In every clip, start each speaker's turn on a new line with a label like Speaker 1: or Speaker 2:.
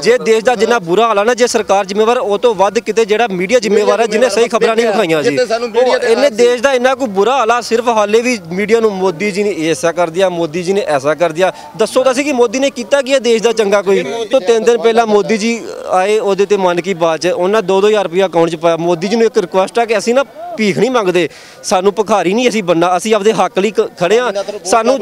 Speaker 1: ਜੇ ਦੇਸ਼ ਦਾ ਜਿੰਨਾ ਬੁਰਾ ਹਾਲ ਆ ਨਾ ਜੇ ਸਰਕਾਰ ਜ਼ਿੰਮੇਵਾਰ ਉਹ ਤੋਂ ਵੱਧ ਕਿਤੇ ਜਿਹੜਾ ਮੀਡੀਆ ਜ਼ਿੰਮੇਵਾਰ ਹੈ ਜਿਹਨੇ ਸਹੀ ਖਬਰਾਂ ਨਹੀਂ ਵਿਖਾਈਆਂ ਜੀ। ਇਹਨੇ ਦੇਸ਼ ਦਾ ਇੰਨਾ ਕੋਈ ਬੁਰਾ ਹਾਲ ਆ ਸਿਰਫ ਹਾਲੇ ਵੀ ਮੀਡੀਆ ਨੂੰ ਮੋਦੀ ਜੀ ਨੇ ਐਸਾ ਕਰ ਦਿਆ ਮੋਦੀ ਜੀ ਨੇ ਐਸਾ ਕਰ ਦਿਆ। ਦੱਸੋ ਤਾਂ ਸੀ ਕਿ ਮੋਦੀ ਨੇ ਕੀਤਾ ਕੀ ਹੈ ਦੇਸ਼ ਦਾ ਚੰਗਾ ਕੋਈ? ਤੋਂ ਤਿੰਨ ਦਿਨ ਪਹਿਲਾਂ ਮੋਦੀ ਜੀ ਆਏ ਉਹਦੇ ਤੇ ਮਨ ਕੀ ਬਾਤ ਚ ਉਹਨਾਂ 2-2000 ਰੁਪਇਆ ਅਕਾਊਂਟ ਚ ਪਾਇਆ। ਮੋਦੀ ਜੀ ਨੂੰ ਇੱਕ ਰਿਕੁਐਸਟ ਆ ਕਿ ਅਸੀਂ ਨਾ ਭੀਖ ਨਹੀਂ ਮੰਗਦੇ ਸਾਨੂੰ ਭਿਖਾਰੀ ਨਹੀਂ ਅਸੀਂ ਬੰਨਾ ਅਸੀਂ ਆਪਦੇ ਹੱਕ ਲਈ ਕ- ਖੜੇ ਆ ਸਾਨੂੰ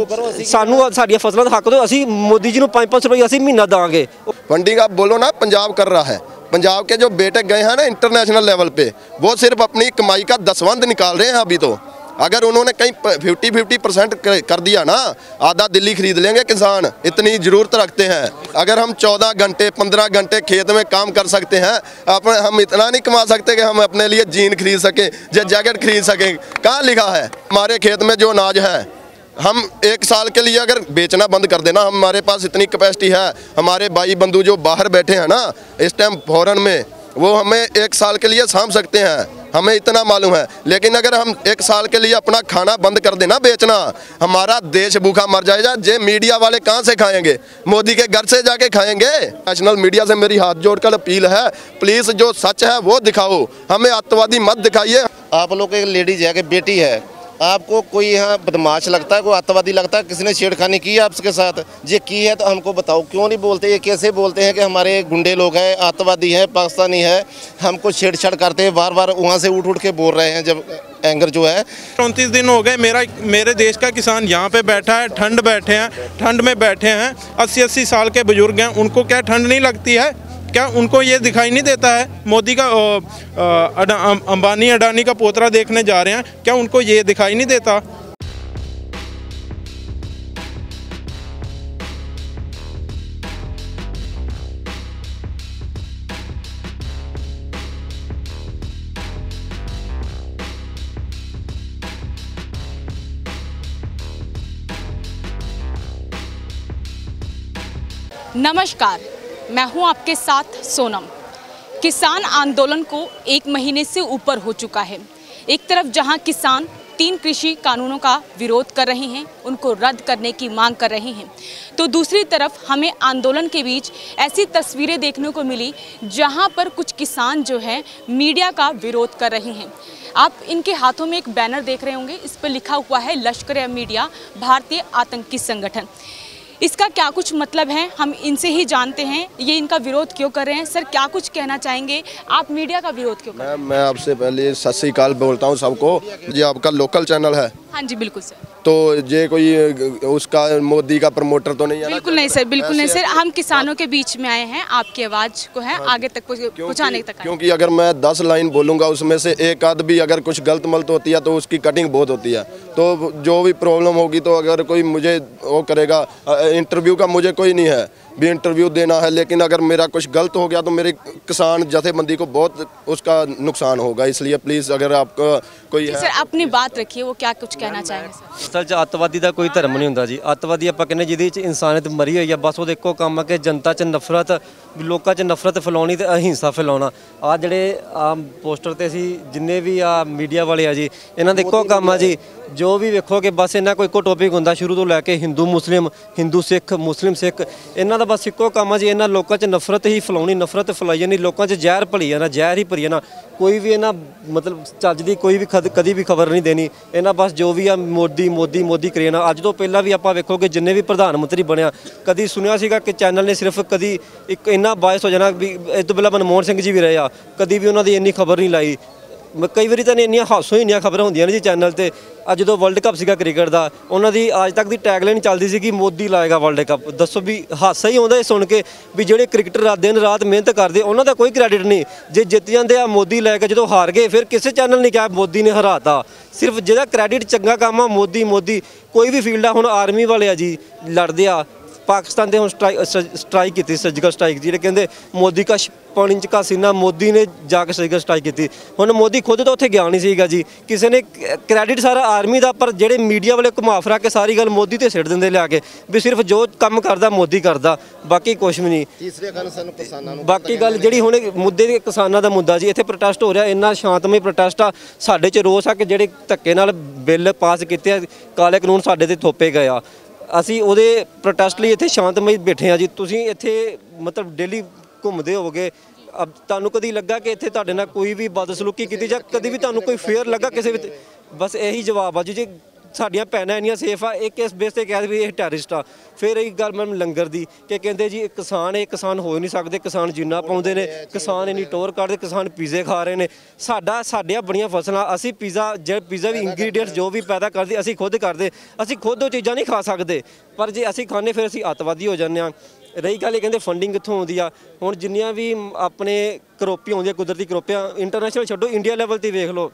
Speaker 1: ਸਾਨੂੰ ਸਾਡੀਆਂ ਫਸਲਾਂ ਦਾ ਹੱਕ ਦਿਓ ਅਸੀਂ ਮੋਦੀ ਜੀ ਨੂੰ 5-500 ਰੁਪਏ ਅਸੀਂ ਮਹੀਨਾ ਦਾਂਗੇ
Speaker 2: फंडिंग आप बोलो ना पंजाब कर रहा है पंजाब के जो बेटे गए हैं ना इंटरनेशनल लेवल पे वो सिर्फ अपनी कमाई का दसवंध निकाल रहे हैं अभी तो अगर उन्होंने कहीं फिफ्टी फिफ्टी परसेंट कर दिया ना, आधा दिल्ली खरीद लेंगे किसान, इतनी ज़रूरत रखते हैं। अगर हम चौदह घंटे, पंद्रह घंटे खेत में काम कर सकते हैं, अपने, हम इतना नहीं कमा सकते कि हम अपने लिए जीन खरीद सकें या जैकेट खरीद सकें। कहाँ लिखा है? हमारे खेत में जो अनाज है, हम एक साल के लिए अगर बेचना बंद कर देना, हमारे पास इतनी कैपेसिटी है, हमारे भाई बंधु जो बाहर बैठे हैं ना, इस टाइम फॉरन में वो हमें एक साल के लिए साम सकते हैं। हमें इतना मालूम है। लेकिन अगर हम एक साल के लिए अपना खाना बंद कर देना बेचना, हमारा देश भूखा मर जाएगा, जे मीडिया वाले कहाँ से खाएँगे? मोदी के घर से जाके खाएँगे? नेशनल मीडिया से मेरी हाथ जोड़कर अपील है प्लीज़ जो सच है वो दिखाओ। हमें अत्यावादी मत दिखाइए।
Speaker 3: आप लोग एक लेडीज़ है कि बेटी है। आपको कोई यहाँ बदमाश लगता है, कोई आतंकवादी लगता है, किसी ने छेड़खानी की है आपके साथ? ये की है तो हमको बताओ, क्यों नहीं बोलते? ये कैसे बोलते हैं कि हमारे गुंडे लोग हैं, आतंकवादी हैं, पाकिस्तानी है? हमको छेड़छाड़ करते हैं बार बार वहाँ से उठ उठ के बोल रहे हैं जब एंगर जो है।
Speaker 4: चौंतीस दिन हो गए, मेरा, मेरे देश का किसान यहाँ पे बैठा है, ठंड बैठे हैं, ठंड में बैठे हैं अस्सी अस्सी साल के बुज़ुर्ग हैं, उनको क्या ठंड नहीं लगती है? क्या उनको ये दिखाई नहीं देता है? मोदी का अंबानी अडानी का पोतरा देखने जा रहे हैं। क्या उनको ये दिखाई नहीं देता?
Speaker 5: नमस्कार। मैं हूँ आपके साथ सोनम। किसान आंदोलन को एक महीने से ऊपर हो चुका है। एक तरफ़ जहाँ किसान तीन कृषि कानूनों का विरोध कर रहे हैं, उनको रद्द करने की मांग कर रहे हैं तो दूसरी तरफ़ हमें आंदोलन के बीच ऐसी तस्वीरें देखने को मिली, जहाँ पर कुछ किसान जो हैं, मीडिया का विरोध कर रहे हैं। आप इनके हाथों में एक बैनर देख रहे होंगे, इस पर लिखा हुआ है, लश्कर मीडिया, भारतीय आतंकी संगठन। इसका क्या कुछ मतलब है? हम इनसे ही जानते हैं। ये इनका विरोध क्यों कर रहे हैं? सर क्या कुछ कहना चाहेंगे? आप मीडिया का विरोध क्यों कर रहे
Speaker 2: मैं मैं आपसे पहले सत श्रीकाल बोलता हूँ सबको। ये आपका लोकल चैनल है।
Speaker 5: हाँ जी बिल्कुल सर।
Speaker 2: तो ये कोई उसका मोदी का प्रमोटर तो नहीं है
Speaker 5: बिल्कुल नहीं सर बिल्कुल नहीं सर। हम किसानों के बीच में आए हैं आपकी आवाज़ को है आगे तक पहुँचाने तक
Speaker 2: क्योंकि अगर मैं दस लाइन बोलूँगा उसमें से एक आध भी अगर कुछ गलत मलत होती है तो उसकी कटिंग बहुत होती है। तो जो भी प्रॉब्लम होगी तो अगर कोई मुझे वो करेगा इंटरव्यू का मुझे कोई नहीं है। भी इंटरव्यू देना है लेकिन अगर मेरा कुछ गलत हो गया तो मेरे किसान जथेबंदी को बहुत उसका नुकसान होगा इसलिए प्लीज़ अगर आपका कोई
Speaker 5: जी
Speaker 2: है
Speaker 5: सर अपनी बात रखिए वो क्या कुछ कहना चाहेंगे सर
Speaker 1: ਅਸਲ 'ਚ ਅੱਤਵਾਦੀ ਦਾ ਕੋਈ ਧਰਮ ਨਹੀਂ ਹੁੰਦਾ ਜੀ ਅੱਤਵਾਦੀ ਆਪਾਂ ਕਹਿੰਦੇ ਜਿਹਦੇ 'ਚ ਇਨਸਾਨੀਅਤ ਮਰੀ ਹੋਈ ਆ ਬਸ ਉਹਦੇ ਇੱਕੋ ਕੰਮ ਆ ਕਿ ਜਨਤਾ 'ਚ ਨਫ਼ਰਤ ਵੀ ਲੋਕਾਂ 'ਚ ਨਫ਼ਰਤ ਫੈਲਾਉਣੀ ਤੇ ਅਹਿੰਸਾ ਫੈਲਾਉਣਾ ਆ ਜਿਹੜੇ ਆ ਪੋਸਟਰ ਤੇ ਅਸੀਂ ਜਿੰਨੇ ਵੀ ਆ ਮੀਡੀਆ ਵਾਲੇ ਆ ਜੀ ਇਹਨਾਂ ਦਾ ਇੱਕੋ ਕੰਮ ਆ ਜੀ ਜੋ ਵੀ ਵੇਖੋਗੇ ਬਸ ਇਹਨਾਂ ਕੋਈ ਇੱਕੋ ਟੌਪਿਕ ਹੁੰਦਾ ਸ਼ੁਰੂ ਤੋਂ ਲੈ ਕੇ ਹਿੰਦੂ ਮੁਸਲਿਮ ਹਿੰਦੂ ਸਿੱਖ ਮੁਸਲਿਮ ਸਿੱਖ ਇਹਨਾਂ ਦਾ ਬਸ ਇੱਕੋ ਕੰਮ ਆ ਜੀ, ਇਹਨਾਂ ਲੋਕਾਂ 'ਚ ਨਫ਼ਰਤ ਹੀ ਫੈਲਾਉਣੀ, ਨਫ਼ਰਤ ਫੈਲਾਈ ਜਾਣੀ, ਲੋਕਾਂ 'ਚ ਜ਼ਹਿਰ ਭਲੀ ਜਾਣਾ, ਜ਼ਹਿਰ ਹੀ ਭਰੀ ਜਾਣਾ। ਕੋਈ ਵੀ ਇਹਨਾਂ, ਮਤਲਬ ਚੱਜ ਦੀ ਕੋਈ ਵੀ ਖਦ- ਕਦੀ ਵੀ ਖਬਰ ਨਹੀਂ ਦੇਣੀ। ਇਹਨਾਂ ਬਸ ਜੋ ਵੀ ਆ, ਮੋਦੀ ਮੋਦੀ ਮੋਦੀ ਕਰੀ ਜਾਣਾ। ਅੱਜ ਤੋਂ ਪਹਿਲਾਂ ਵੀ ਆਪਾਂ ਵੇਖੋਗੇ, ਜਿੰਨੇ ਵੀ ਪ੍ਰਧਾਨ ਮੰਤਰੀ ਬਣਿਆ, ਕਦੀ ਸੁਣਿਆ ਸੀਗਾ ਕਿ ਚੈਨਲ ਨੇ ਸਿਰਫ ਕਦੀ ਇੱਕ ਇੰਨਾ ਬਾਇਸ ਹੋ ਜਾਣਾ ਵੀ, ਇਸ ਤੋਂ ਪਹਿਲਾਂ ਮਨਮੋਹਨ ਸਿੰਘ ਜੀ ਵੀ ਰਹੇ ਆ। ਕਦੀ ਵੀ ਉਹਨਾਂ ਦੀ ਇੰਨੀ ਖਬਰ ਨਹੀਂ ਲਾਈ। ਮ- ਕਈ ਵਾਰੀ ਤਾਂ ਇੰਨੀਆਂ ਹਾਸੋ ਹੀ ਇੰਨੀਆਂ ਖਬਰਾਂ ਹੁੰਦੀਆਂ ਨੇ ਜੀ ਚੈਨਲ ਤੇ। ਅੱਜ ਜਦੋਂ ਵਰਲਡ ਕੱਪ ਸੀਗਾ ਕ੍ਰਿਕਟ ਦਾ, ਉਹਨਾਂ ਦੀ ਅੱਜ ਤੱਕ ਦੀ ਟੈਗਲਾਈਨ ਚੱਲਦੀ ਸੀ ਕਿ ਮੋਦੀ ਲਾਏਗਾ ਵਰਲਡ ਕੱਪ ਦੱਸੋ ਵੀ ਹਾਸਾ ਹੀ ਆਉਂਦਾ ਇਹ ਸੁਣ ਕੇ ਵੀ ਜਿਹੜੇ ਕ੍ਰਿਕਟਰ ਰਾਤ ਦਿਨ ਰਾਤ ਮਿਹਨਤ ਕਰਦੇ, ਉਹਨਾਂ ਦਾ ਕੋਈ ਕ੍ਰੈਡਿਟ ਨਹੀਂ। ਜੇ ਜਿੱਤ ਜਾਂਦੇ ਆ, ਮੋਦੀ ਲੈ ਕੇ ਜਦੋਂ ਹਾਰ ਗਏ, ਫਿਰ ਕਿਸੇ ਚੈਨਲ ਨੇ ਕਿਹਾ ਮੋਦੀ ਨੇ ਹਰਾਤਾ। ਸਿਰਫ ਜਿਹਦਾ ਕ੍ਰੈਡਿਟ ਚੰਗਾ ਕੰਮ ਆ, ਮੋਦੀ ਮੋਦੀ, ਕੋਈ ਵੀ ਫੀਲਡ ਆ, ਹੁਣ ਆਰਮੀ ਵਾਲੇ ਆ ਜੀ, ਲੜਦੇ ਆ। ਪਾਕਿਸਤਾਨ ਦੇ ਹੁਣ ਸਟ੍ਰਾਈਕ ਕੀਤੀ ਸਰਜੀਕਲ ਸਟ੍ਰਾਈਕ ਜਿਹੜੇ ਕਹਿੰਦੇ ਮੋਦੀ ਕਾ ਪਾਣੀ ਚ ਕਾਸੀਨਾ ਮੋਦੀ ਨੇ ਜਾ ਕੇ ਸਰਜੀਕਲ ਸਟ੍ਰਾਈਕ ਕੀਤੀ। ਹੁਣ ਮੋਦੀ ਖੁਦ ਤਾਂ ਉੱਥੇ ਗਿਆ ਨਹੀਂ ਸੀਗਾ ਜੀ। ਕਿਸੇ ਨੇ ਕ੍ਰੈਡਿਟ ਸਾਰਾ ਆਰਮੀ ਦਾ ਪਰ ਜਿਹੜੇ ਮੀਡੀਆ ਵਾਲੇ ਘੁਮਾ ਫਰਾ ਕੇ ਸਾਰੀ ਗੱਲ ਮੋਦੀ ਤੇ ਸਿੱਟ ਦਿੰਦੇ ਲਿਆ ਕੇ ਵੀ ਸਿਰਫ ਜੋ ਕੰਮ ਕਰਦਾ ਮੋਦੀ ਕਰਦਾ ਬਾਕੀ ਕੁਝ ਵੀ ਨਹੀਂ।
Speaker 3: ਤੀਸਰੇ ਗੱਲ ਸਾਨੂੰ ਕਿਸਾਨਾਂ ਨੂੰ
Speaker 1: ਬਾਕੀ ਗੱਲ ਜਿਹੜੀ ਹੁਣ ਮੁੱਦੇ ਦੇ ਕਿਸਾਨਾਂ ਦਾ ਮੁੱਦਾ ਜੀ ਇੱਥੇ ਪ੍ਰੋਟੈਸਟ ਹੋ ਰਿਹਾ ਇੰਨਾ ਸ਼ਾਂਤਮਈ ਪ੍ਰੋਟੈਸਟ ਆ ਸਾਡੇ ਚ ਰੋਸ ਆ ਕਿ ਜਿਹੜੇ ਧੱਕੇ ਨਾਲ ਬਿੱਲ ਪਾਸ ਕੀਤੇ ਆ ਕਾਲੇ ਕਾਨੂੰਨ ਸਾਡੇ ਤੇ ਥੋਪੇ ਗਏ ਆ। ਅਸੀਂ ਉਹਦੇ ਪ੍ਰੋਟੈਸਟ ਲਈ ਇੱਥੇ ਸ਼ਾਂਤਮਈ ਬੈਠੇ ਆ ਜੀ। ਤੁਸੀਂ ਇੱਥੇ ਮਤਲਬ ਡੇਲੀ ਘੁੰਮਦੇ ਹੋਵੋਗੇ। ਅਬ ਤੁਹਾਨੂੰ ਕਦੀ ਲੱਗਾ ਕਿ ਇੱਥੇ ਤੁਹਾਡੇ ਨਾਲ ਕੋਈ ਵੀ ਬਦਸਲੂਕੀ ਕੀਤੀ ਜਾਂ ਕਦੀ ਵੀ ਤੁਹਾਨੂੰ ਕੋਈ ਫੇਅਰ ਲੱਗਾ ਕਿਸੇ ਵੀ ਬਸ ਇਹੀ ਜਵਾਬ ਆ ਜੀ। ਜੇ ਸਾਡੀਆਂ ਭੈਣਾਂ ਇੰਨੀਆਂ ਸੇਫ ਆ, ਇੱਕ ਇਸ ਬੇਸ ਤੇ ਕਹਿ ਵੀ ਇਹ ਟੈਰਰਿਸਟ ਆ। ਫਿਰ ਇਹ ਗੱਲ ਮੈਮ ਲੰਗਰ ਦੀ ਕਿ ਕਹਿੰਦੇ ਜੀ ਕਿਸਾਨ, ਇਹ ਕਿਸਾਨ ਹੋ ਨਹੀਂ ਸਕਦੇ, ਕਿਸਾਨ ਜਿੰਨਾ ਪਾਉਂਦੇ ਨੇ, ਕਿਸਾਨ ਇੰਨੀ ਟੋਰ ਕੱਢਦੇ, ਕਿਸਾਨ ਪੀਜ਼ੇ ਖਾ ਰਹੇ ਨੇ। ਸਾਡਾ, ਸਾਡੀਆਂ ਬੜੀਆਂ ਫਸਲਾਂ, ਅਸੀਂ ਪੀਜ਼ਾ, ਜੇ ਪੀਜ਼ਾ ਵੀ ਇੰਗਰੀਡੀਐਂਟਸ ਜੋ ਵੀ ਪੈਦਾ ਕਰਦੇ, ਅਸੀਂ ਖੁਦ ਕਰਦੇ। ਅਸੀਂ ਖੁਦ ਉਹ ਚੀਜ਼ਾਂ ਨਹੀਂ ਖਾ ਸਕਦੇ। ਪਰ ਜੇ ਅਸੀਂ ਖਾਣੇ ਫਿਰ ਅਸੀਂ ਅੱਤਵਾਦੀ ਹੋ ਜਾਂਦੇ ਆ ਰਹੀ ਗੱਲ ਇਹ ਕਹਿੰਦੇ ਫੰਡਿੰਗ ਕਿੱਥੋਂ ਆਉਂਦੀ ਆ? ਹੁਣ ਜਿੰਨੀਆਂ ਵੀ ਆਪਣੇ ਕਰੋਪੀਆਂ ਆਉਂਦੀਆਂ, ਕੁਦਰਤੀ ਕਰੋਪੀਆਂ ਇੰਟਰਨੈਸ਼ਨਲ ਛੱਡੋ ਇੰਡੀਆ ਲੈਵਲ ਤੇ ਵੇਖ ਲਓ,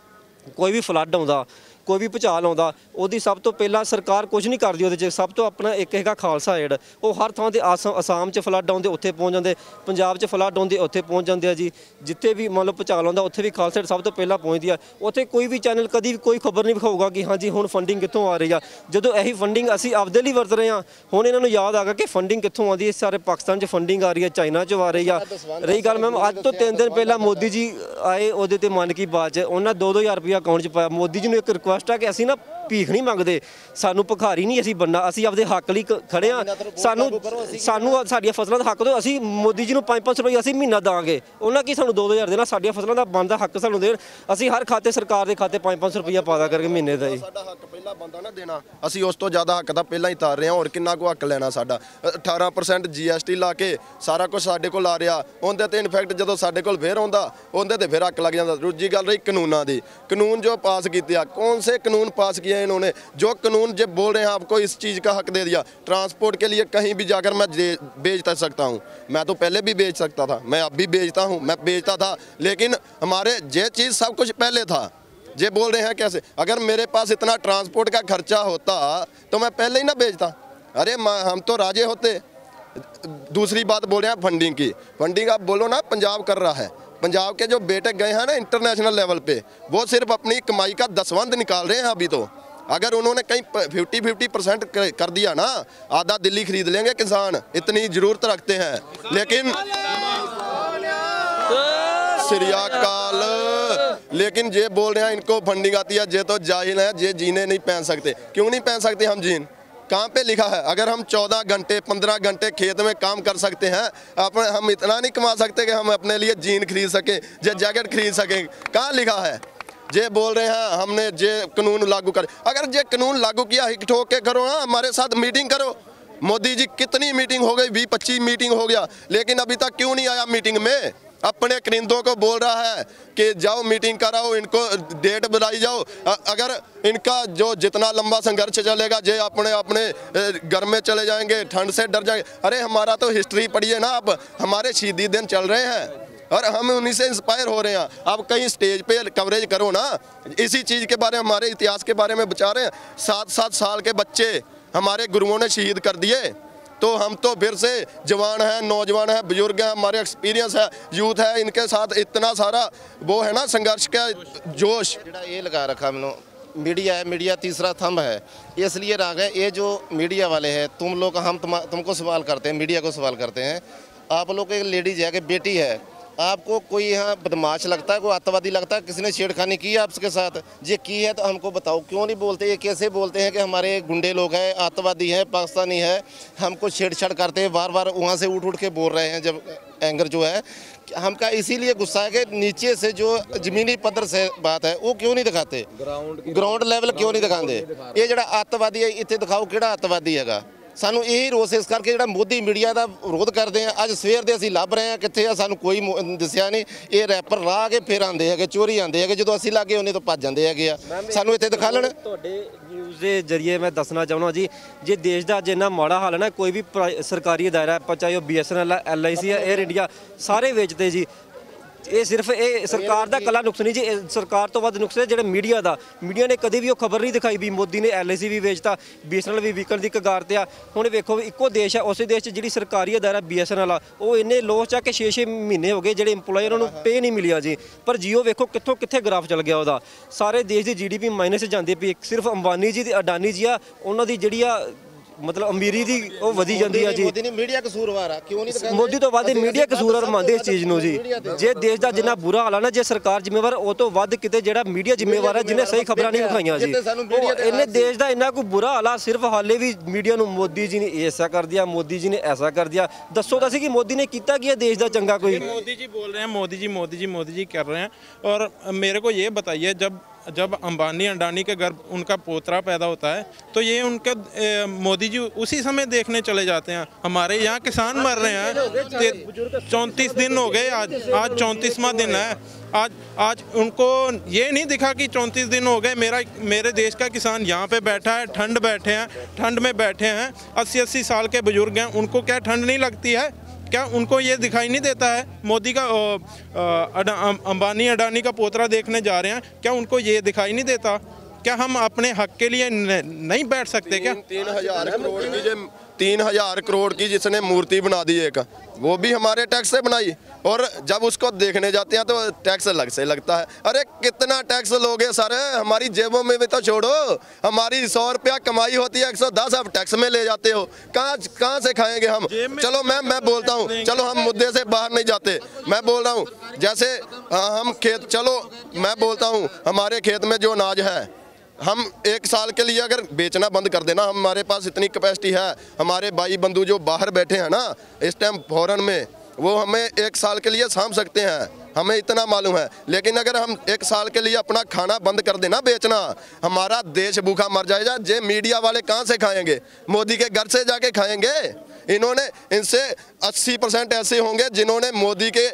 Speaker 1: ਕੋਈ ਵੀ ਫਲੱਡ ਆਉਂਦਾ ਕੋਈ ਵੀ ਭੁਚਾਲ ਆਉਂਦਾ, ਉਹਦੀ ਸਭ ਤੋਂ ਪਹਿਲਾਂ ਸਰਕਾਰ ਕੁਝ ਨਹੀਂ ਕਰਦੀ ਉਹਦੇ 'ਚ, ਸਭ ਤੋਂ ਆਪਣਾ ਇੱਕ ਹੈਗਾ ਖਾਲਸਾ ਏਡ ਉਹ ਹਰ ਥਾਂ ਤੇ ਆਸਾ- 'ਚ ਫਲੱਡ ਆਉਂਦੇ, ਉੱਥੇ ਪਹੁੰਚ ਜਾਂਦੇ, ਪੰਜਾਬ 'ਚ ਫਲੱਡ ਆਉਂਦੇ, ਉੱਥੇ ਪਹੁੰਚ ਜਾਂਦੇ ਆ ਜੀ। ਜਿੱਥੇ ਵੀ ਮੰਨ ਲਓ ਭੁਚਾਲ ਆਉਂਦਾ, ਉੱਥੇ ਵੀ ਖਾਲਸਾ ਏਡ ਸਭ ਤੋਂ ਪਹਿਲਾਂ ਪਹੁੰਚਦੀ ਆ। ਉੱਥੇ ਕੋਈ ਵੀ ਚੈਨਲ ਕਦੀ ਵੀ ਕੋਈ ਖਬਰ ਨਹੀਂ ਵਿਖਾਊਗਾ ਕਿ ਹਾਂਜੀ ਹੁਣ ਫੰਡਿੰਗ ਕਿੱਥੋਂ ਆ ਰਹੀ ਆ। ਜਦੋਂ ਇਹੀ ਫੰਡਿੰਗ ਅਸੀਂ ਆਪਦੇ ਲਈ ਵਰਤ ਰਹੇ ਆ ਹੁਣ ਇਹਨਾਂ ਨੂੰ ਯਾਦ ਆ ਗਿਆ ਕਿ ਫੰਡਿੰਗ ਕਿੱਥੋਂ ਆਉਂਦੀ ਹੈ, ਸਾਰੇ ਪਾਕਿਸਤਾਨ 'ਚ ਫੰਡਿੰਗ ਆ ਰਹੀ ਹੈ, ਚਾਈਨਾ 'ਚ ਆ ਰਹੀ ਆ। ਰਹੀ ਗੱਲ ਮੈਮ ਅੱਜ ਤੋਂ 3 ਦਿਨ ਪਹਿਲਾਂ ਮੋਦੀ ਜੀ ਆਏ ਉਹਦੇ ਤੇ ਮਨ ਕੀ ਬਾਤ 'ਚ। ਉਹਨਾਂ 2-2000 ਰੁਪਇਆ ਅਕਾਊਂਟ 'ਚ ਪਾਇਆ। ਮੋਦੀ ਜੀ ਨੂੰ ਇੱਕ ਰਿਕੁਐਸਟ महाराष्ट्र के हसीना ਭੀਖ ਨਹੀਂ ਮੰਗਦੇ। ਸਾਨੂੰ ਭੁਖਾਰੀ ਨਹੀਂ ਅਸੀਂ ਬੰਨਾ ਅਸੀਂ ਆਪਦੇ ਹੱਕ ਲਈ ਖੜੇ ਆ ਸਾਨੂੰ ਸਾਨੂੰ ਸਾਡੀਆਂ ਫਸਲਾਂ ਦਾ ਹੱਕ ਦਿਓ ਅਸੀਂ ਮੋਦੀ ਜੀ ਨੂੰ 5-5 ਰੁਪਏ ਅਸੀਂ ਮਹੀਨਾ ਦਾਂਗੇ। ਉਹਨਾਂ ਕੀ ਸਾਨੂੰ 2000 ਦੇਣਾ? ਸਾਡੀਆਂ ਫਸਲਾਂ ਦਾ ਬਣਦਾ ਹੱਕ ਸਾਨੂੰ ਦੇਣ। ਅਸੀਂ ਹਰ ਖਾਤੇ ਸਰਕਾਰ ਦੇ ਖਾਤੇ 5-5 ਰੁਪਏ ਪਾਦਾ ਕਰਕੇ ਮਹੀਨੇ ਦਾ ਜੀ
Speaker 2: ਸਾਡਾ ਹੱਕ ਪਹਿਲਾਂ ਬੰਦਾ ਨਾ ਦੇਣਾ। ਅਸੀਂ ਉਸ ਤੋਂ ਜ਼ਿਆਦਾ ਹੱਕ ਤਾਂ ਪਹਿਲਾਂ ਹੀ ਤਾਰ ਰਹੇ ਹਾਂ। ਹੋਰ ਕਿੰਨਾ ਕੁ ਹੱਕ ਲੈਣਾ ਸਾਡਾ? ਅ, 18% GST ਲਾ ਕੇ ਸਾਰਾ ਕੁਝ ਸਾਡੇ ਕੋਲ ਆ ਰਿਹਾ। ਉਹਦੇ ਤੇ ਇਨਫੈਕਟ ਜਦੋਂ ਸਾਡੇ ਕੋਲ ਫੇਰ ਆਉਂਦਾ ਉਹਦੇ ਤੇ ਫੇਰ ਹੱਕ ਲੱਗ ਜਾਂਦਾ। ਦੂਜੀ ਗੱਲ ਰਹੀ ਕਾਨੂੰਨਾਂ ਦੀ। ਕਾਨੂੰਨ ਜੋ ਪਾਸ ਕੀਤੇ ਆ ਕੌਣ ਸੇ ਕਾਨੂੰਨ ਪਾਸ ਕੀਏ हैं इन्होंने, जो कानून जब बोल रहे हैं, आपको इस चीज़ का हक दे दिया। ट्रांसपोर्ट के लिए कहीं भी जाकर मैं बेच सकता हूँ। मैं तो पहले भी बेच सकता था। मैं अब भी बेचता हूँ, मैं बेचता था। लेकिन हमारे ये चीज़ सब कुछ पहले था। ये बोल रहे हैं कैसे? अगर मेरे पास इतना ट्रांसपोर्ट का खर्चा होता तो मैं पहले ही ना बेचता। अरे हम तो राजे होते। दूसरी बात बोल रहे हैं फंडिंग की। फंडिंग आप बोलो ना, पंजाब कर रहा है। पंजाब के जो बेटे गए हैं ना, इंटरनेशनल लेवल पे, वो सिर्फ़ अपनी कमाई का दसवंध निकाल रहे हैं अभी तो। अगर उन्होंने कहीं फिफ्टी फिफ्टी परसेंट कर दिया ना, आधा दिल्ली खरीद लेंगे किसान, इतनी ज़रूरत रखते हैं। लेकिन श्री अकाल, लेकिन ये बोल रहे हैं, इनको फंडिंग आती है ये तो जाहिल है ये जीने नहीं पहन सकते। क्यों नहीं पहन सकते हम जीन? कहाँ पे लिखा है? अगर हम 14 घंटे 15 घंटे खेत में काम कर सकते हैं अपने हम इतना नहीं कमा सकते कि हम अपने लिए जीन खरीद सकें या जैकेट खरीद सकें। कहाँ लिखा है? जे बोल रहे हैं, हमने जे कानून लागू कर, अगर जे कानून लागू किया हिक ठोक के करो हाँ हमारे साथ मीटिंग करो। मोदी जी, कितनी मीटिंग हो गई? बीस पच्चीस मीटिंग हो गया। लेकिन अभी तक क्यों नहीं आया मीटिंग में? अपने करिंदों को बोल रहा है कि जाओ, मीटिंग कराओ, इनको डेट बुलाई जाओ। अगर इनका जो जितना लंबा संघर्ष चलेगा, जे अपने अपने घर में चले जाएँगे, ठंड से डर जाएँगे। अरे, हमारा तो हिस्ट्री पढ़िए ना अब हमारे शहीदी दिन चल रहे हैं। और हम उन्हीं से इंस्पायर हो रहे हैं। आप कहीं स्टेज पे कवरेज करो ना इसी चीज़ के बारे में हमारे इतिहास के बारे में बचा रहे हैं। सात सात साल के बच्चे हमारे गुरुओं ने शहीद कर दिए। तो हम तो फिर से जवान हैं नौजवान हैं बुज़ुर्ग हैं हमारे एक्सपीरियंस है यूथ है इनके साथ इतना सारा वो है ना संघर्ष का जोश।
Speaker 3: ये लगा रखा मैंने मीडिया है मीडिया तीसरा थंब है। इसलिए राग है ये जो मीडिया वाले हैं तुम लोग हम तुम, तुमको सवाल करते हैं मीडिया को सवाल करते हैं। आप लोग एक लेडीज़ है कि बेटी है आपको कोई यहाँ बदमाश लगता है कोई आतंकवादी लगता है किसी ने छेड़खानी की है आपके साथ? ये की है तो हमको बताओ क्यों नहीं बोलते? ये कैसे बोलते हैं कि हमारे गुंडे लोग हैं आतंकवादी हैं पाकिस्तानी है? हमको छेड़छाड़ करते हैं बार बार वहाँ से उठ उठ के बोल रहे हैं जब एंगर जो है। हमका इसीलिए गुस्सा है कि नीचे से जो जमीनी पदर से बात है वो क्यों नहीं दिखाते? ग्राउंड ग्राउंड लेवल क्यों नहीं दिखाते? ये जरा आतंकवादी है इतने दिखाओ कि आतंकवादी हैगा? ਸਾਨੂੰ ਇਹੀ ਰੋਸ ਇਸ ਕਰਕੇ ਜਿਹੜਾ ਮੋਦੀ ਮੀਡੀਆ ਦਾ ਵਿਰੋਧ ਕਰਦੇ ਆ ਅੱਜ ਸਵੇਰ ਦੇ ਅਸੀਂ ਲੱਭ ਰਹੇ ਆ ਕਿੱਥੇ ਆ ਸਾਨੂੰ ਕੋਈ ਦਿਸਿਆ ਨਹੀਂ। ਇਹ ਰੈਪਰ ਰਾਹ ਕੇ ਫਿਰ ਆਉਂਦੇ ਹੈਗੇ ਚੋਰੀ ਆਉਂਦੇ ਹੈਗੇ ਜਦੋਂ ਅਸੀਂ ਲਾਗੇ ਉਹਨੇ ਤੋਂ ਭੱਜ ਜਾਂਦੇ ਹੈਗੇ ਆ। ਸਾਨੂੰ ਇੱਥੇ ਦਿਖਾ ਲੈਣ
Speaker 1: ਤੁਹਾਡੇ ਨਿਊਜ਼ ਦੇ ਜਰੀਏ ਮੈਂ ਦੱਸਣਾ ਚਾਹੁੰਦਾ ਜੀ ਜੇ ਦੇਸ਼ ਦਾ ਅੱਜ ਇੰਨਾ ਮਾੜਾ ਹਾਲ ਹੈ ਨਾ ਕੋਈ ਵੀ ਸਰਕਾਰੀ ਅਦਾਰਾ ਚਾਹੇ ਉਹ ਬੀਐਸਐਨਐਲ ਐਲਆਈਸੀ ਹੈ 에ਅਰ ਇੰਡੀਆ ਸਾਰੇ ਵੇਚਦੇ ਜੀ। ਇਹ ਸਿਰਫ ਇਹ ਸਰਕਾਰ ਦਾ ਕੱਲਾ ਨੁਕਸ ਨਹੀਂ ਜੀ, ਇਹ ਸਰਕਾਰ ਤੋਂ ਵੱਧ ਨੁਕਸ ਹੈ ਜਿਹੜਾ ਮੀਡੀਆ ਦਾ। ਮੀਡੀਆ ਨੇ ਕਦੇ ਵੀ ਉਹ ਖਬਰ ਨਹੀਂ ਦਿਖਾਈ ਵੀ ਮੋਦੀ ਨੇ ਐਲਆਈਸੀ ਵੀ ਵੇਚਤਾ, ਬੀਐਸਐਨਐਲ ਵੀ ਵਿਕਣ ਦੀ ਕਗਾਰ ਤੇ ਆ। ਹੁਣ ਵੇਖੋ ਵੀ ਇੱਕੋ ਦੇਸ਼ ਆ, ਉਸੇ ਦੇਸ਼ 'ਚ ਜਿਹੜੀ ਸਰਕਾਰੀ ਅਦਾਰਾ ਬੀਐਸਐਨਐਲ ਆ, ਉਹ ਇੰਨੇ ਲੋਸ ਚ ਆ ਕਿ 6-6 ਮਹੀਨੇ ਹੋ ਗਏ ਜਿਹੜੇ EMPLOYE ਉਹਨਾਂ ਨੂੰ ਪੇ ਨਹੀਂ ਮਿਲਿਆ ਜੀ। ਪਰ ਜੀਓ ਵੇਖੋ ਕਿੱਥੋਂ ਕਿੱਥੇ ਗ੍ਰਾਫ ਚੱਲ ਗਿਆ ਉਹਦਾ। ਸਾਰੇ ਦੇਸ਼ ਦੀ ਜੀਡੀਪੀ ਮਾਈਨਸ ਜਾਂਦੀ ਪਈ ਸਿਰਫ ਅੰਬਾਨੀ ਜੀ ਤੇ ਅਡਾਨੀ ਜੀ ਆ, ਉਹਨਾਂ ਦੀ ਜਿਹੜੀ ਆ ਮਤਲਬ ਅਮੀਰੀ ਦੀ ਉਹ ਵਧੀ ਜਾਂਦੀ ਆ ਜੀ
Speaker 3: ਮੋਦੀ ਨੇ ਮੀਡੀਆ ਕਸੂਰਵਾਰ ਆ ਕਿਉਂ ਨਹੀਂ ਦਿਖਾਉਂਦੇ
Speaker 1: ਮੋਦੀ ਤੋਂ ਵੱਧ
Speaker 3: ਅਸੀਂ-
Speaker 1: ਮੀਡੀਆ
Speaker 3: ਅਸੀਂ
Speaker 1: ਕਸੂਰਵਾਰ
Speaker 3: ਵੱਧ
Speaker 1: ਮੰਨਦੇ ਇਸ
Speaker 3: ਵੱਧ
Speaker 1: ਚੀਜ਼ ਨੂੰ ਜੀ
Speaker 3: ਮੀਡੀਆ ਤੇ।
Speaker 1: ਜੇ ਦੇਸ਼ ਦਾ ਜਿੰਨਾ ਬੁਰਾ ਹਾਲ ਆ ਨਾ ਜੇ ਸਰਕਾਰ ਜ਼ਿੰਮੇਵਾਰ ਉਹ ਤੋਂ ਵੱਧ ਕਿਤੇ ਜਿਹੜਾ ਮੀਡੀਆ ਜ਼ਿੰਮੇਵਾਰ ਹੈ ਜਿਹਨੇ ਸਹੀ ਖਬਰਾਂ ਨਹੀਂ ਵਿਖਾਈਆਂ ਜੀ
Speaker 3: ਜਿੱਥੇ ਸਾਨੂੰ media
Speaker 1: ਉਹ
Speaker 3: ਤੇ
Speaker 1: ਇਹਨੇ
Speaker 3: ਰਾਜ ਸੀ।
Speaker 1: ਦੇਸ਼ ਦਾ ਇੰਨਾ ਕੋਈ ਬੁਰਾ ਹਾਲ ਆ ਸਿਰਫ ਹਾਲੇ ਵੀ ਮੀਡੀਆ ਨੂੰ ਮੋਦੀ ਜੀ ਨੇ ਐਸਾ ਕਰ ਦਿਆ ਮੋਦੀ ਜੀ ਨੇ ਐਸਾ ਕਰ ਦਿਆ ਦੱਸੋ ਤਾਂ ਸੀ ਕਿ ਮੋਦੀ ਨੇ ਕੀਤਾ ਕੀ ਹੈ ਦੇਸ਼ ਦਾ ਚੰਗਾ ਕੋਈ
Speaker 4: मोदी जी बोल रहे हैं मोदी जी मोदी जी मोदी जी कर रहे हैं और मेरे को ये बताइए जब जब अंबानी अंडानी के घर उनका पोतरा पैदा होता है तो ये उनके मोदी जी उसी समय देखने चले जाते हैं। हमारे यहाँ किसान मर रहे हैं। चौंतीस दिन हो गए, आज आज चौंतीसवा दिन है। आज आज उनको ये नहीं दिखा कि चौंतीस दिन हो गए। मेरा, मेरे देश का किसान यहाँ पे बैठा है, ठंड बैठे हैं, ठंड में बैठे हैं अस्सी अस्सी साल के बुज़ुर्ग हैं, उनको क्या ठंड नहीं लगती है? क्या उनको ये दिखाई नहीं देता है? मोदी का अडा- अंबानी अडानी का पोतरा देखने जा रहे हैं। क्या उनको ये दिखाई नहीं देता? क्या हम अपने हक के लिए नहीं बैठ सकते क्या?
Speaker 2: तीन हज़ार करोड़ की तीन हज़ार करोड़ की जिसने मूर्ति बना दी एक। वो भी हमारे टैक्स से बनाई। और जब उसको देखने जाते हैं तो टैक्स अलग से लगता है। अरे कितना टैक्स लोगे सर? हमारी जेबों में भी तो छोड़ो। हमारी सौ रुपया कमाई होती है एक सौ दस आप टैक्स में ले जाते हो। कहाँ कहाँ से खाएँगे हम? चलो मैम मैं बोलता हूँ। चलो हम मुद्दे से बाहर नहीं जाते। मैं बोल रहा हूँ जैसे हाँ, हम खेत चलो मैं बोलता हूँ हमारे खेत में जो अनाज है हम एक साल के लिए अगर बेचना बंद कर देना, हमारे पास इतनी कैपेसिटी है, हमारे भाई बंधु जो बाहर बैठे हैं ना, इस टाइम फॉरन में, वो हमें एक साल के लिए साम सकते हैं, हमें इतना मालूम है। लेकिन अगर हम एक साल के लिए अपना खाना बंद कर देना, बेचना, हमारा देश भूखा मर जाएगा, जे मीडिया वाले कहाँ से खाएँगे? मोदी के घर से जाके खाएँगे? इन्होंने, इनसे 80 परसेंट ऐसे होंगे जिन्होंने मोदी के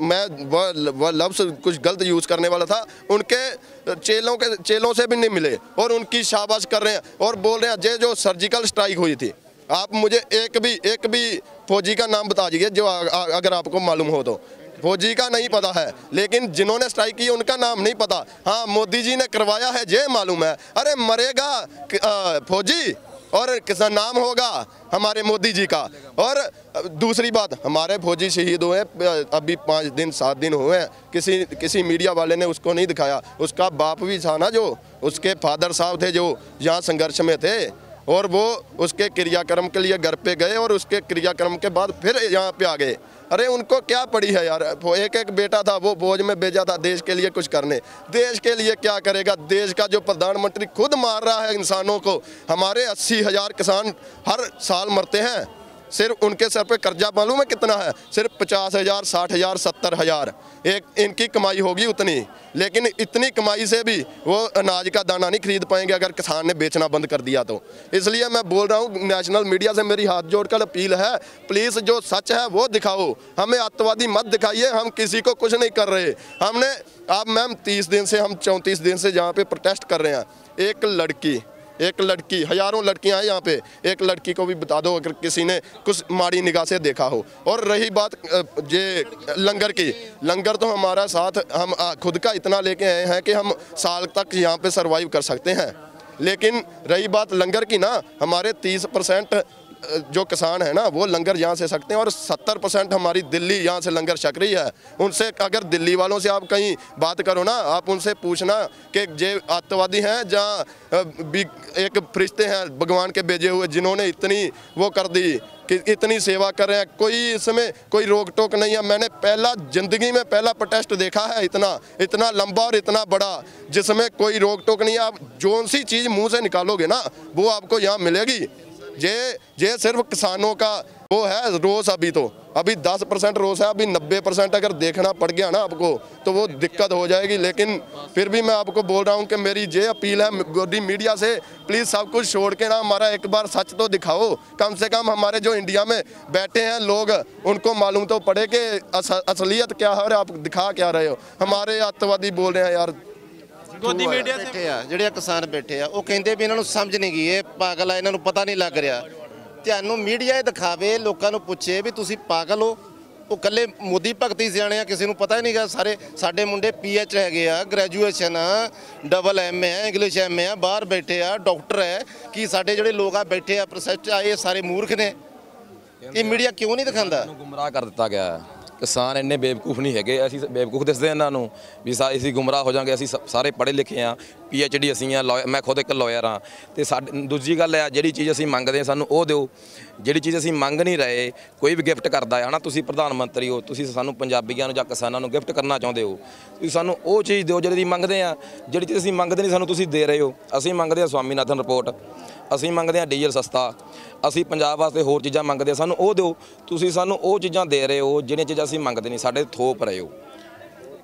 Speaker 2: मैं वह वह लफ्स कुछ गलत यूज़ करने वाला था। उनके चेलों के चेलों से भी नहीं मिले और उनकी शाबाश कर रहे हैं और बोल रहे हैं जे जो सर्जिकल स्ट्राइक हुई थी आप मुझे एक भी एक भी फौजी का नाम बता दीजिए जो आ, आ, अगर आपको मालूम हो तो। फौजी का नहीं पता है लेकिन जिन्होंने स्ट्राइक की उनका नाम नहीं पता। हाँ मोदी जी ने करवाया है ये मालूम है। अरे मरेगा फौजी? और किसान नाम होगा? हमारे मोदी जी का। और दूसरी बात, हमारे फौजी शहीद हुए अभी पाँच दिन, सात दिन हुए किसी किसी मीडिया वाले ने उसको नहीं दिखाया। उसका बाप भी था ना जो, उसके फादर साहब थे जो यहाँ संघर्ष में थे। और वो उसके क्रियाक्रम के लिए घर पे गए और उसके क्रियाक्रम के बाद फिर यहाँ पे आ गए। अरे उनको क्या पड़ी है यार? वो एक एक बेटा था, वो बोझ में भेजा था देश के लिए कुछ करने। देश के लिए क्या करेगा? देश का जो प्रधानमंत्री खुद मार रहा है इंसानों को, हमारे अस्सी हज़ार किसान हर साल मरते हैं। सिर्फ़ उनके सर पे कर्जा मालूम है कितना है? सिर्फ़ पचास हज़ार, साठ हज़ार, सत्तर हज़ार। एक इनकी कमाई होगी उतनी, लेकिन इतनी कमाई से भी वो अनाज का दाना नहीं खरीद पाएँगे अगर किसान ने बेचना बंद कर दिया तो। इसलिए मैं बोल रहा हूँ, नेशनल मीडिया से मेरी हाथ जोड़कर अपील है प्लीज़ जो सच है वो दिखाओ। हमें आतंकवादी मत दिखाइए, हम किसी को कुछ नहीं कर रहे। हमने अब मैम, तीस दिन से, हम चौंतीस दिन से जहाँ पे प्रोटेस्ट कर रहे हैं, एक लड़की एक लड़की, हज़ारों लड़कियाँ हैं यहाँ पे। एक लड़की को भी बता दो, अगर किसी ने कुछ माड़ी निगाह से देखा हो। और रही बात ये लंगर की। लंगर तो हमारा साथ हम खुद का इतना लेके आए हैं कि हम साल तक यहाँ पे सर्वाइव कर सकते हैं। लेकिन रही बात लंगर की ना, हमारे तीस परसेंट जो किसान है ना, वो लंगर यहाँ से सकते हैं और सत्तर परसेंट हमारी दिल्ली यहाँ से लंगर छक रही है। उनसे अगर दिल्ली वालों से आप कहीं बात करो ना, आप उनसे पूछना कि जे आतंकवादी हैं जहाँ एक फरिश्ते हैं भगवान के भेजे हुए जिन्होंने इतनी वो कर दी, कि इतनी सेवा कर रहे हैं। कोई इसमें कोई रोक टोक नहीं है। मैंने पहला ज़िंदगी में पहला प्रोटेस्ट देखा है इतना इतना लंबा और इतना बड़ा, जिसमें कोई रोक टोक नहीं है। आप जो सी चीज़ मुँह से निकालोगे ना, वो आपको यहाँ मिलेगी। ये ये सिर्फ़ किसानों का वो है रोस अभी तो। अभी 10 परसेंट रोस है अभी 90 परसेंट अगर देखना पड़ गया ना आपको तो वो दिक्कत हो जाएगी। लेकिन फिर भी मैं आपको बोल रहा हूँ कि मेरी ये अपील है गोदी मीडिया से प्लीज़ सब कुछ छोड़ के ना हमारा एक बार सच तो दिखाओ। कम से कम हमारे जो इंडिया में बैठे हैं लोग उनको मालूम तो पड़े कि अस, असलियत क्या है और आप दिखा क्या रहे हो। हमारे आतंकवादी बोल रहे हैं यार
Speaker 4: ਗੋਦੀ ਮੀਡੀਆ
Speaker 3: ਬੈਠੇ ਆ ਜਿਹੜੇ ਕਿਸਾਨ ਬੈਠੇ ਆ ਉਹ ਕਹਿੰਦੇ ਵੀ ਇਹਨਾਂ ਨੂੰ ਸਮਝ ਨਹੀਂ ਗਈ ਇਹ ਪਾਗਲ ਆ ਇਹਨਾਂ ਨੂੰ ਪਤਾ ਨਹੀਂ ਲੱਗ ਰਿਹਾ। ਤੁਹਾਨੂੰ ਮੀਡੀਆ ਇਹ ਦਿਖਾਵੇ ਲੋਕਾਂ ਨੂੰ ਪੁੱਛੇ ਵੀ ਤੁਸੀਂ ਪਾਗਲ ਹੋ ਉਹ ਕੱਲੇ ਮੋਦੀ ਭਗਤੀ ਸਿਆਣੇ ਆ ਕਿਸੇ ਨੂੰ ਪਤਾ ਹੀ ਨਹੀਂਗਾ ਸਾਰੇ ਸਾਡੇ ਮੁੰਡੇ ਪੀ ਪੀਐਚ ਹੈਗੇ ਆ ਗ੍ਰੈਜੂਏਸ਼ਨ ਆ ਡਬਲ ਐਮ ਆ ਇੰਗਲਿਸ਼ ਐਮਏ ਆ ਬਾਹਰ ਬੈਠੇ ਆ ਡਾਕਟਰ ਹੈ ਕਿ ਸਾਡੇ ਜਿਹੜੇ ਲੋਕ ਆ ਬੈਠੇ ਆ ਪ੍ਰੋਸੈਸ ਆ ਇਹ ਸਾਰੇ ਮੂਰਖ ਨੇ। ਇਹ ਮੀਡੀਆ ਕਿਉਂ ਨਹੀਂ ਦਿਖਾਉਂਦਾ?
Speaker 6: ਗੁੰਮਰਾਹ ਕਰ ਦਿੱਤਾ ਗਿਆ। ਕਿਸਾਨ ਇੰਨੇ ਬੇਵਕੂਫ ਨਹੀਂ ਹੈਗੇ, ਅਸੀਂ ਬੇਵਕੂਫ ਦੱਸਦੇ ਇਹਨਾਂ ਨੂੰ ਵੀ ਸਾ, ਅਸੀਂ ਗੁੰਮਰਾਹ ਹੋ ਜਾਾਂਗੇ, ਅਸੀਂ ਸ- ਸਾਰੇ ਪੜ੍ਹੇ ਲਿਖੇ ਆ ਪੀ ਐਚ ਡੀ ਅਸੀਂ ਆ lawyer- ਮੈਂ ਖੁਦ ਇੱਕ ਲਾਇਰ ਆ ਤੇ ਸਾਡੀ, ਦੂਜੀ ਗੱਲ ਹੈ ਜਿਹੜੀ ਚੀਜ਼ ਅਸੀਂ ਮੰਗਦੇ ਹਾਂ ਸਾਨੂੰ ਉਹ ਦਿਓ। ਜਿਹੜੀ ਚੀਜ਼ ਅਸੀਂ ਮੰਗ ਨਹੀਂ ਰਹੇ, ਕੋਈ ਵੀ ਗਿਫਟ ਕਰਦਾ ਹੈ ਨਾ ਤੁਸੀਂ ਪ੍ਰਧਾਨ ਮੰਤਰੀ ਹੋ, ਤੁਸੀਂ ਸਾਨੂੰ ਪੰਜਾਬੀਆਂ ਨੂੰ ਜਾਂ ਕਿਸਾਨਾਂ ਨੂੰ ਗਿਫਟ ਕਰਨਾ ਚਾਹੁੰਦੇ ਹੋ, ਤੁਸੀਂ ਸਾਨੂੰ ਉਹ ਚੀਜ਼ ਦਿਓ ਜਿਹੜੀ ਮੰਗਦੇ ਆ ਜਿਹੜੀ ਚੀਜ਼ ਅਸੀਂ ਮੰਗਦੇ ਨਹੀਂ, ਸਾਨੂੰ ਤੁਸੀਂ ਦੇ ਰਹੇ ਹੋ। ਅਸੀਂ ਮੰਗਦੇ ਹਾਂ ਸਵਾਮੀਨਾਥਨ ਰਿਪੋਰਟ ਅਸੀਂ ਮੰਗਦੇ ਹਾਂ ਡੀਜ਼ਲ ਸਸਤਾ, ਅਸੀਂ ਪੰਜਾਬ ਵਾਸਤੇ ਹੋਰ ਚੀਜ਼ਾਂ ਮੰਗਦੇ ਹਾਂ, ਸਾਨੂੰ ਉਹ ਦਿਓ। ਤੁਸੀਂ ਸਾਨੂੰ ਉਹ ਚੀਜ਼ਾਂ ਦੇ ਰਹੇ ਹੋ, ਜਿਹੜੀਆਂ ਚੀਜ਼ਾਂ ਅਸੀਂ ਮੰਗਦੇ ਨਹੀਂ, ਸਾਡੇ ਥੋਪ ਰਹੇ ਹੋ।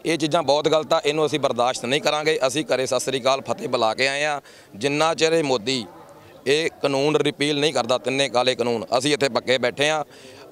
Speaker 6: ਇਹ ਚੀਜ਼ਾਂ ਬਹੁਤ ਗਲਤ ਆ, ਇਹਨੂੰ ਅਸੀਂ ਬਰਦਾਸ਼ਤ ਨਹੀਂ ਕਰਾਂਗੇ। ਅਸੀਂ ਕਰੇ ਸਤਿ ਸ੍ਰੀ ਅਕਾਲ, ਫਤਿਹ ਬੁਲਾ ਕੇ ਆਏ ਆ। ਜਿੰਨਾ ਚਿਰ ਇਹ ਮੋਦੀ ਇਹ ਕਾਨੂੰਨ ਰਿਪੀਲ ਨਹੀਂ ਕਰਦਾ, ਤਿੰਨੇ ਕਾਲੇ ਕਾਨੂੰਨ, ਅਸੀਂ ਇੱਥੇ ਪੱਕੇ ਬੈਠੇ ਆ।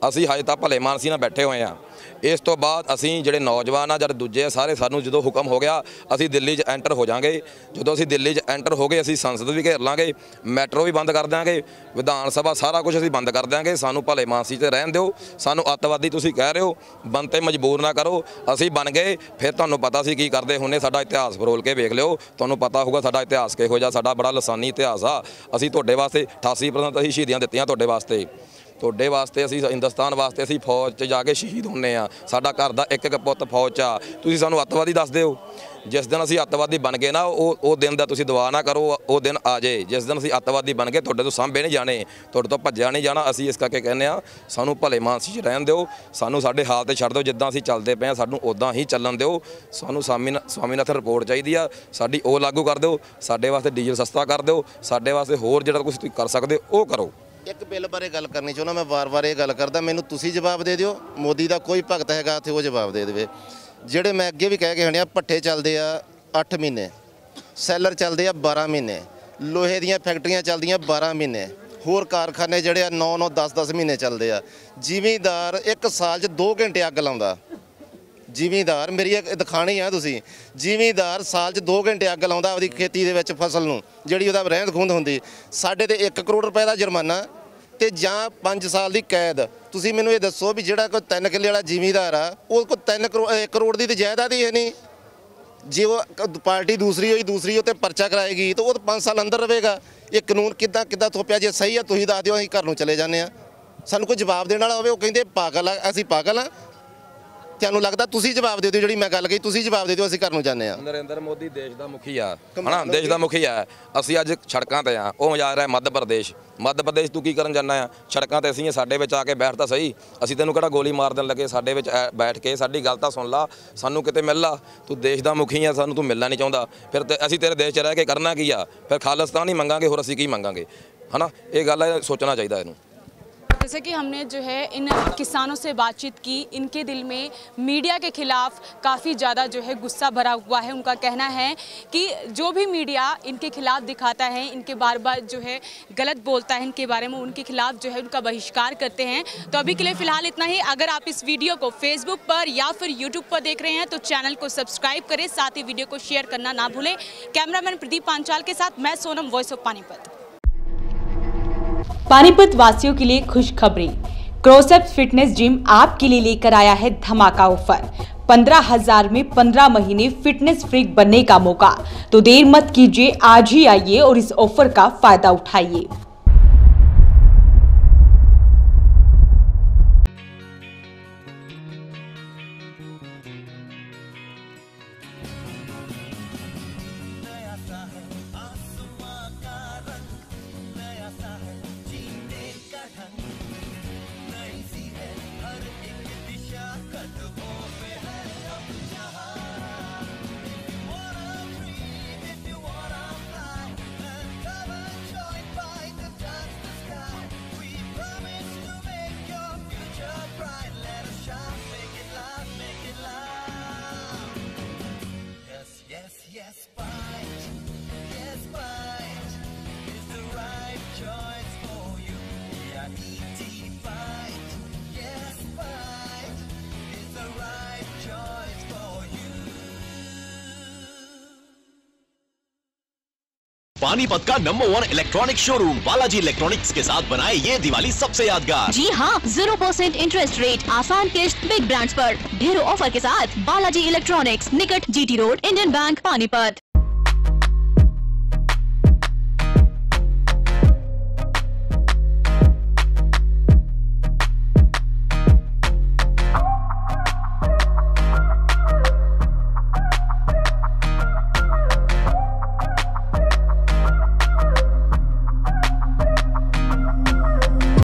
Speaker 6: ਅਸੀਂ ਹਜੇ ਤਾਂ ਭਲੇ ਮਾਨਸੀ ਨਾਲ ਬੈਠੇ ਹੋਏ ਆ ਇਸ ਤੋਂ ਬਾਅਦ ਅਸੀਂ ਜਿਹੜੇ ਨੌਜਵਾਨ ਆ ਜਦ ਦੂਜੇ ਆ, ਸਾਰੇ ਸਾਨੂੰ ਜਦੋਂ ਹੁਕਮ ਹੋ ਗਿਆ, ਅਸੀਂ ਦਿੱਲੀ 'ਚ ਐਂਟਰ ਹੋ ਜਾਾਂਗੇ। ਜਦੋਂ ਅਸੀਂ ਦਿੱਲੀ 'ਚ ਐਂਟਰ ਹੋ ਗਏ, ਅਸੀਂ ਸੰਸਦ ਵੀ ਘੇਰ ਲਾਂਗੇ, ਮੈਟਰੋ ਵੀ ਬੰਦ ਕਰ ਦਿਆਂਗੇ, ਵਿਧਾਨ ਸਭਾ ਸਾਰਾ ਕੁਝ ਅਸੀਂ ਬੰਦ ਕਰ ਦਿਆਂਗੇ। ਸਾਨੂੰ ਭਲੇ ਮਾਨਸੀ 'ਚ ਰਹਿਣ ਦਿਓ। ਸਾਨੂੰ ਅੱਤਵਾਦੀ ਤੁਸੀਂ ਕਹਿ ਰਹੇ ਹੋ ਬਣ ਤੇ ਮਜਬੂਰ ਨਾ ਕਰੋ। ਅਸੀਂ ਬਣ ਗਏ। ਫਿਰ ਤੁਹਾਨੂੰ ਪਤਾ ਸੀ ਕੀ ਕਰਦੇ ਹੁੰਨੇ, ਸਾਡਾ ਇਤਿਹਾਸ ਫਰੋਲ ਕੇ ਵੇਖ ਲਿਓ। ਤੁਹਾਨੂੰ ਪਤਾ ਹੋਊਗਾ ਸਾਡਾ ਇਤਿਹਾਸ ਕਿਹੋ ਜਿਹਾ, ਸਾਡਾ ਬੜਾ ਲਸਾਨੀ ਇਤਿਹਾਸ ਆ। ਅਸੀਂ ਤੁਹਾਡੇ ਵਾਸਤੇ 88% ਅਸੀਂ ਸ਼ਹੀਦੀਆਂ ਦਿੱਤੀਆਂ ਤੁਹਾਡੇ ਵਾਸਤੇ। ਤੁਹਾਡੇ ਵਾਸਤੇ ਅਸੀਂ ਹਿੰਦੁਸਤਾਨ ਵਾਸਤੇ ਅਸੀਂ ਫੌਜ 'ਚ ਜਾ ਕੇ ਸ਼ਹੀਦ ਹੁੰਨੇ ਆ। ਸਾਡਾ ਘਰ ਦਾ ਇੱਕ ਇੱਕ ਪੁੱਤ ਫੌਜ 'ਚ ਆ। ਤੁਸੀਂ ਸਾਨੂੰ ਅੱਤਵਾਦੀ ਦੱਸ ਦਿਓ। ਜਿਸ ਦਿਨ ਅਸੀਂ ਅੱਤਵਾਦੀ ਬਣ ਗਏ ਨਾ ਉਹ ਉਹ ਦਿਨ ਦਾ ਤੁਸੀਂ ਦੁਆ ਨਾ ਕਰੋ ਉਹ ਦਿਨ ਆ ਜੇ। ਜਿਸ ਦਿਨ ਅਸੀਂ ਅੱਤਵਾਦੀ ਬਣ ਗਏ ਤੁਹਾਡੇ ਤੋਂ ਸਾਂਭੇ ਨਹੀਂ ਜਾਣੇ। ਤੁਹਾਡੇ ਤੋਂ ਭੱਜਿਆ ਨਹੀਂ ਜਾਣਾ ਅਸੀਂ ਇਸ ਕਰਕੇ ਕਹਿੰਦੇ ਆ ਸਾਨੂੰ ਭਲੇ ਮਾਨਸੀ 'ਚ ਰਹਿਣ ਦਿਓ। ਸਾਨੂੰ ਸਾਡੇ ਹਾਲ ਤੇ ਛੱਡ ਦਿਓ ਜਿੱਦਾਂ ਅਸੀਂ ਚੱਲਦੇ ਪਏ ਆ ਸਾਨੂੰ ਉਦਾਂ ਹੀ ਚੱਲਣ ਦਿਓ। ਸਾਨੂੰ ਸਵਾਮੀ ਸਵਾਮੀਨਾਥਨ ਰਿਪੋਰਟ ਚਾਹੀਦੀ ਆ। ਸਾਡੀ ਉਹ ਲਾਗੂ ਕਰ ਦਿਓ। ਸਾਡੇ ਵਾਸਤੇ ਡੀਜ਼ਲ ਸਸਤਾ ਕਰ ਦਿਓ। ਸਾਡੇ ਵਾਸਤੇ ਹੋਰ ਜਿਹੜਾ ਕੁਝ ਤੁਸੀਂ ਕਰ ਸਕਦੇ ਹੋ, ਉਹ ਕਰੋ।
Speaker 3: ਇੱਕ ਬਿੱਲ ਬਾਰੇ ਗੱਲ ਕਰਨੀ ਚਾਹੁੰਦਾ, ਮੈਂ ਵਾਰ-ਵਾਰ ਇਹ ਗੱਲ ਕਰਦਾ, ਮੈਨੂੰ ਤੁਸੀਂ ਜਵਾਬ ਦੇ ਦਿਓ, ਮੋਦੀ ਦਾ ਕੋਈ ਭਗਤ ਹੈਗਾ ਤੇ ਉਹ ਜਵਾਬ ਦੇ ਦੇਵੇ। ਜਿਹੜੇ ਮੈਂ ਅੱਗੇ ਵੀ ਕਹਿ ਕੇ ਹਣਿਆ ਪੱਠੇ ਚੱਲਦੇ ਆ 8 ਮਹੀਨੇ, ਸੈਲਰ ਚੱਲਦੇ ਆ 12 ਮਹੀਨੇ, ਲੋਹੇ ਦੀਆਂ ਫੈਕਟਰੀਆਂ ਚੱਲਦੀਆਂ 12 ਮਹੀਨੇ, ਹੋਰ ਕਾਰਖਾਨੇ ਜਿਹੜੇ ਆ 9-9 10-10 ਮਹੀਨੇ ਚੱਲਦੇ ਆ। ਜ਼ਿਮੀਂਦਾਰ ਇੱਕ ਸਾਲ 'ਚ 2 ਘੰਟੇ ਅੱਗ ਲਾਉਂਦਾ। ਜ਼ਿਮੀਂਦਾਰ, ਮੇਰੀ ਇੱਕ ਦਿਖਾਣੀ ਆ ਤੁਸੀਂ। ਜ਼ਿਮੀਂਦਾਰ ਸਾਲ 'ਚ 2 ਘੰਟੇ ਅੱਗ ਲਾਉਂਦਾ ਆਪਦੀ ਖੇਤੀ ਦੇ ਵਿੱਚ ਫਸਲ ਨੂੰ, ਜਿਹੜੀ ਉਹਦਾ ਰਹਿੰਦ ਖੂੰਦ ਹੁੰਦੀ। ਸਾਡੇ ਤੇ 1 ਕਰੋੜ ਰੁਪਏ ਦਾ ਜੁਰਮਾਨਾ ਤੇ ਜਾਂ 5 ਸਾਲ ਦੀ ਕੈਦ। ਤੁਸੀਂ ਮੈਨੂੰ ਇਹ ਦੱਸੋ ਵੀ ਜਿਹੜਾ ਕੋਈ 3 ਕਿੱਲੇ ਵਾਲਾ ਜ਼ਿਮੀਂਦਾਰ ਆ, ਉਹ ਕੋ 3 ਕਰੋੜ ਦੀ ਤੇ ਜਾਇਦਾਦ ਹੀ ਹੈ ਨਹੀਂ। ਜੇ ਉਹ ਪਾਰਟੀ ਦੂਸਰੀ ਹੋਈ, ਦੂਸਰੀ ਉੱਤੇ ਪਰਚਾ ਕਰਾਏਗੀ, ਤਾਂ ਉਹ ਤਾਂ 5 ਸਾਲ ਅੰਦਰ ਰਹੇਗਾ। ਇਹ ਕਾਨੂੰਨ ਕਿੱਦਾਂ ਕਿੱਦਾਂ ਥੋਪਿਆ? ਜੇ ਸਹੀ ਆ, ਤੁਸੀਂ ਦੱਸ ਦਿਓ, ਅਸੀਂ ਘਰ ਨੂੰ ਚਲੇ ਜਾਂਦੇ ਆ ਸਾਨੂੰ ਕੋਈ ਜਵਾਬ ਦੇਣ ਵਾਲਾ ਹੋਵੇ, ਉਹ ਕਹਿੰਦੇ, ਪਾਗਲ ਆ, ਅਸੀਂ ਪਾਗਲ ਆ ਤੁਹਾਨੂੰ ਲੱਗਦਾ ਤੁਸੀਂ ਜਵਾਬ ਦੇ ਦਿਓ ਜਿਹੜੀ ਮੈਂ ਗੱਲ ਕਹੀ ਤੁਸੀਂ ਜਵਾਬ ਦੇ ਦਿਓ ਅਸੀਂ ਘਰ ਨੂੰ ਜਾਂਦੇ ਆ
Speaker 6: ਨਰਿੰਦਰ ਮੋਦੀ ਦੇਸ਼ ਦਾ ਮੁਖੀ ਆ। ਹਨਾ ਦੇਸ਼ ਦਾ ਮੁਖੀ ਆ। ਅਸੀਂ ਅੱਜ ਸੜਕਾਂ ਤੇ ਆ ਉਹ ਜਾ ਰਿਹਾ ਮੱਧ ਪ੍ਰਦੇਸ਼। ਮੱਧ ਪ੍ਰਦੇਸ਼ ਤੂੰ ਕੀ ਕਰਨ ਜਾਣਾ ਆ? ਸੜਕਾਂ ਤੇ ਅਸੀਂ ਸਾਡੇ ਵਿੱਚ ਆ ਕੇ ਬੈਠ ਤਾਂ ਸਹੀ। ਅਸੀਂ ਤੈਨੂੰ ਕਿਹੜਾ ਗੋਲੀ ਮਾਰ ਦੇਣ ਲੱਗੇ? ਸਾਡੇ ਵਿੱਚ ਬੈਠ ਕੇ ਸਾਡੀ ਗੱਲ ਤਾਂ ਸੁਣ ਲਾ। ਸਾਨੂੰ ਕਿਤੇ ਮਿਲ ਲਾ। ਤੂੰ ਦੇਸ਼ ਦਾ ਮੁਖੀ ਆ ਸਾਨੂੰ ਤੂੰ ਮਿਲਣਾ ਨਹੀਂ ਚਾਹੁੰਦਾ। ਫਿਰ ਤੇ ਅਸੀਂ ਤੇਰੇ ਦੇਸ਼ 'ਚ ਰਹਿ ਕੇ ਕਰਨਾ ਕੀ ਆ? ਫਿਰ ਖਾਲਿਸਤਾਨ ਹੀ ਮੰਗਾਂਗੇ ਹੋਰ ਅਸੀਂ ਕੀ ਮੰਗਾਂਗੇ? ਹਨਾ ਇਹ ਗੱਲ ਹੈ ਸੋਚਣਾ ਚਾਹੀਦਾ ਇਹਨੂੰ।
Speaker 5: जैसे कि हमने जो है इन किसानों से बातचीत की, इनके दिल में मीडिया के खिलाफ काफ़ी ज़्यादा जो है गुस्सा भरा हुआ है। उनका कहना है कि जो भी मीडिया इनके खिलाफ दिखाता है, इनके बार बार जो है गलत बोलता है इनके बारे में, उनके खिलाफ जो है उनका बहिष्कार करते हैं। तो अभी के लिए फ़िलहाल इतना ही। अगर आप इस वीडियो को फेसबुक पर या फिर यूट्यूब पर देख रहे हैं तो चैनल को सब्सक्राइब करें। साथ ही वीडियो को शेयर करना ना भूलें। कैमरामैन प्रदीप पांचाल के साथ मैं सोनम वॉइस ऑफ़ पानीपत पानीपत वासियों के लिए खुशखबरी। क्रोसेप फिटनेस जिम आपके लिए लेकर आया है धमाका ऑफ़र। पंद्रह हज़ार में पंद्रह महीने फिटनेस फ्रीक बनने का मौका। तो देर मत कीजिए, आज ही आइए और इस ऑफ़र का फ़ायदा उठाइए।
Speaker 7: पानीपत का number one electronic showroom Balaji electronics के साथ बनाए ये दिवाली सबसे यादगार।
Speaker 8: जी हाँ ज़ीरो परसेंट इंटरेस्ट रेट आसान किस्त बिग ब्रांड्स पर। ढेरों ऑफ़र के साथ बालाजी इलेक्ट्रॉनिक्स निकट GT road Indian bank Panipat.